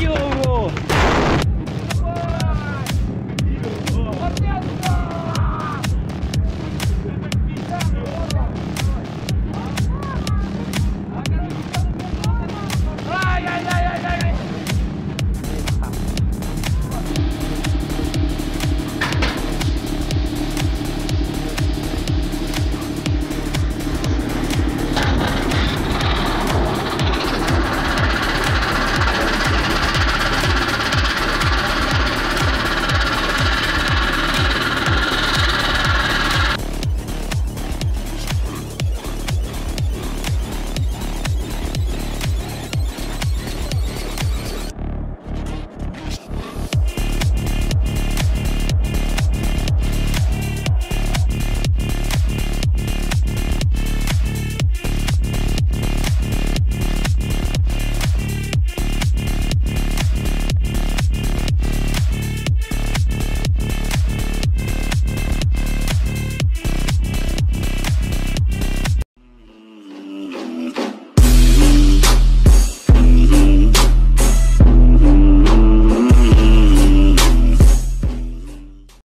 его!